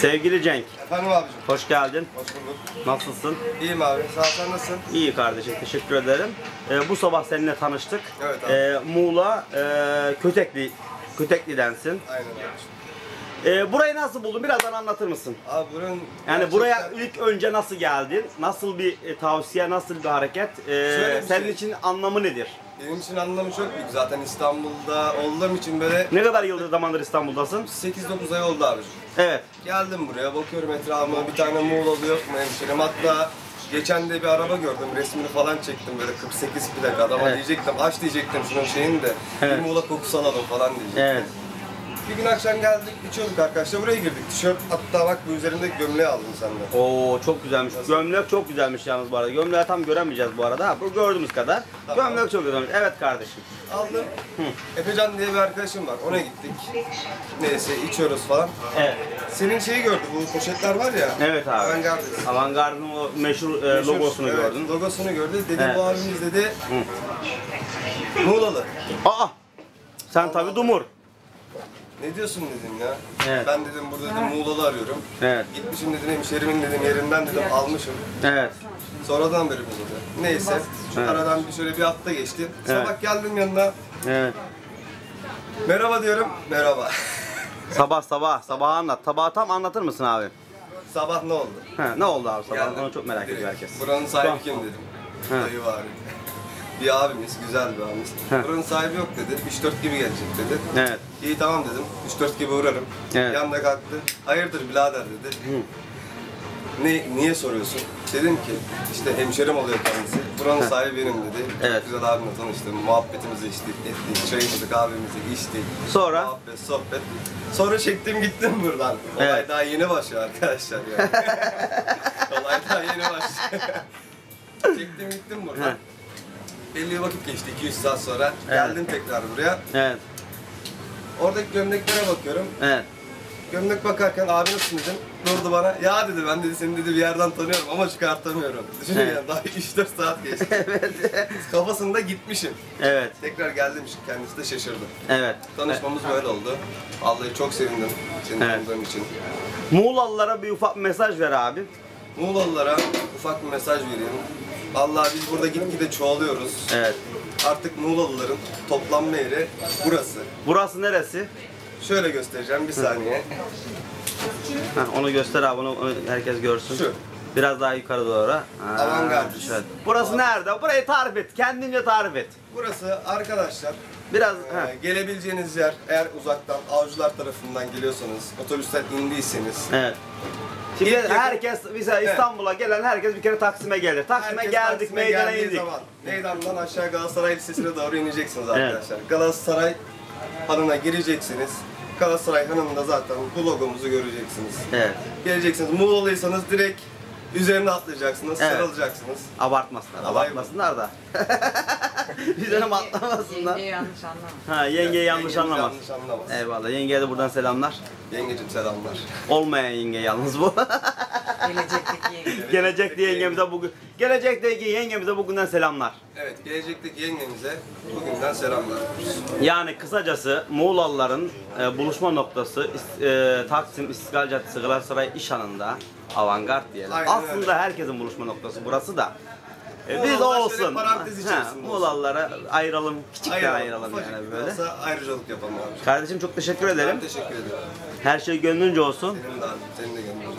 Sevgili Cenk, Efendim abicim. hoş geldin. Hoş bulduk. Nasılsın? İyiyim abi. Sağ ol sen nasılsın? İyi kardeşim, teşekkür ederim. Ee, bu sabah seninle tanıştık. Evet abi. Ee, Muğla, e, Kötekli, Kötekli'densin. Aynen abicim. Ee, burayı nasıl buldun? Birazdan anlatır mısın? Abi buranın Yani gerçekten- buraya ilk önce nasıl geldin? Nasıl bir e, tavsiye, nasıl bir hareket? Ee, Şöyle bir senin şey. için anlamı nedir? Benim için anlamı çok büyük. Zaten İstanbul'da olduğum için böyle Ne kadar yıldır zamandır İstanbul'dasın? 8-9 ay oldu abicim. Evet. Geldim buraya bakıyorum etrafıma bir tane Muğla'lı yok mu hemşerim hatta Geçen de bir araba gördüm, resmini falan çektim böyle 48 plaka adama Evet. diyecektim, aç diyecektim şunun şeyini de, Evet. bir Muğla kokusu alalım falan diyecektim. Evet. Bir gün akşam geldik, içiyorduk arkadaşlar, buraya girdik. Tişört, hatta bak bu üzerindeki gömleği aldım senden. Oo çok güzelmiş. Gömlek çok güzelmiş yalnız bu arada. Gömleği tam göremeyeceğiz bu arada. Bu gördüğümüz kadar. Tamam. Gömlek çok güzelmiş. Evet kardeşim. Aldım. Efecan diye bir arkadaşım var. Ona gittik. Neyse içiyoruz falan. Evet. Senin şeyi gördü. Bu poşetler var ya. Evet abi. Avantgardist. Avantgard'ın o meşhur, e, Meşhur, logosunu evet, gördün. Logosunu gördü. Dedi Evet. bu abimiz dedi. Muğlalı. Aa! Sen tabi dumur. Ne diyorsun dedim ya. Evet. Ben dedim burada dedim Muğlalı arıyorum. Evet. Gitmişim dedim hemşerimin dedim yerinden dedim almışım. Evet. Sonradan beri bozuldu. Neyse. Şu Evet. aradan bir şöyle bir hafta geçti. Evet. Sabah geldim yanına. Evet. Merhaba diyorum. Merhaba. Sabah sabah. Sabah anlat. Sabah tam anlatır mısın abi? Sabah ne oldu? Ha, ne oldu abi sabah? Geldim. Onu çok merak Direkt, ediyor herkes. Buranın sahibi kim dedim. Dayı var. Bir abimiz, güzel bir abimiz. Buranın sahibi yok dedi. 3-4 gibi gelecek dedi. Evet. İyi tamam dedim. 3-4 gibi uğrarım. Evet. Yanında kalktı. Hayırdır birader dedi. Ne, niye soruyorsun? Dedim ki işte hemşerim oluyor kendisi. Buranın sahibi benim dedi. Evet. Güzel abimle tanıştım. Muhabbetimizi içtik, ettik. Çay içtik, kahvemizi içtik. Sonra? Muhabbet, sohbet. Sonra çektim gittim buradan. Olay Evet. daha yeni başlıyor arkadaşlar yani. Olay daha yeni başlıyor. çektim gittim buradan. Belli bir vakit geçti 200 saat sonra. Geldim tekrar buraya. Evet. Oradaki gömleklere bakıyorum. Evet. Gömlek bakarken abi nasılsın dedim. Durdu bana. Ya dedi ben dedi seni dedi bir yerden tanıyorum ama çıkartamıyorum. Düşünün Evet. yani daha 3-4 saat geçti. Kafasında gitmişim. Evet. Tekrar geldim kendisi de şaşırdı. Evet. Tanışmamız böyle oldu. Vallahi çok sevindim seni Evet. tanıdığım için. Muğlalılara bir ufak mesaj ver abi. Muğlalılara ufak bir mesaj vereyim. Vallahi biz burada gitgide çoğalıyoruz. Evet. Artık Muğlalıların toplanma yeri burası. Burası neresi? Şöyle göstereceğim bir saniye. Ha, onu göster abi, onu, onu herkes görsün. Şu. Biraz daha yukarı doğru. Ha, Avantgardist. şöyle. Burası nerede? Burayı tarif et. Kendince tarif et. Burası arkadaşlar Biraz ha. gelebileceğiniz yer eğer uzaktan avcılar tarafından geliyorsanız, otobüsten indiyseniz Evet. Şimdi yakın- herkes mesela Evet. İstanbul'a gelen herkes bir kere Taksim'e gelir. Taksim'e herkes geldik, Taksim'e meydana geldiği indik. zaman meydandan aşağı Galatasaray Lisesi'ne doğru ineceksiniz arkadaşlar. Galatasaray Hanı'na gireceksiniz. Galatasaray Hanı'nda zaten bu logomuzu göreceksiniz. Evet. Geleceksiniz. Muğla'lıysanız direkt üzerine atlayacaksınız, Evet. sarılacaksınız. Abartmasınlar, abartmasınlar da. Üzerine atlamasınlar. Yenge yanlış anlama. Ha, yengeyi yanlış anlamaz. Yanlış anlamaz. Eyvallah. Yengeye de buradan selamlar. Yengecim selamlar. Olmayan yenge yalnız bu. Gelecekteki yenge. Gelecekteki yengemize bugün Gelecekteki yengemize bugünden selamlar. Evet, gelecekteki yengemize bugünden selamlar. Yani kısacası Muğlalıların e, buluşma noktası e, Taksim İstiklal Caddesi Galatasaray İşhanı'nda avantgard diyelim. Aynen Aslında öyle. herkesin buluşma noktası burası da. E, biz şöyle olsun. parantez içerisinde olsun. Muğlalılara ayıralım. Küçükten Ayıralım, ayıralım ufacık yani böyle. olsa ayrıcalık yapalım abi. Kardeşim çok teşekkür Ben ederim. teşekkür ederim. Her şey gönlünce olsun. Senin de abi, senin de gönlünce.